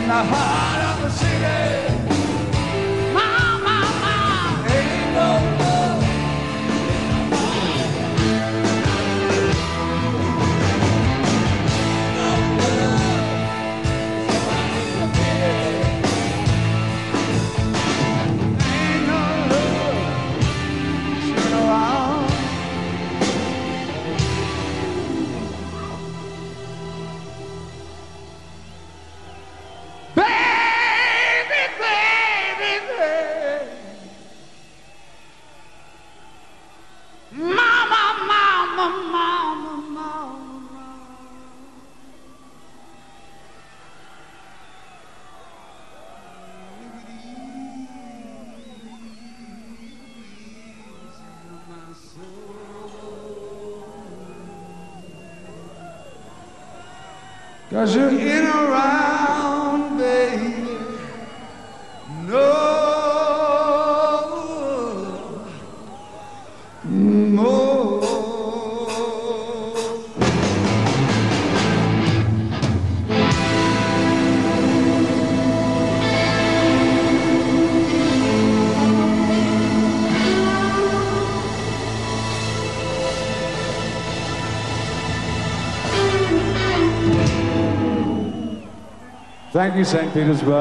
in the heart. Mama, mama, mama. Cause you're in around, baby. No more. Thank you, St. Petersburg.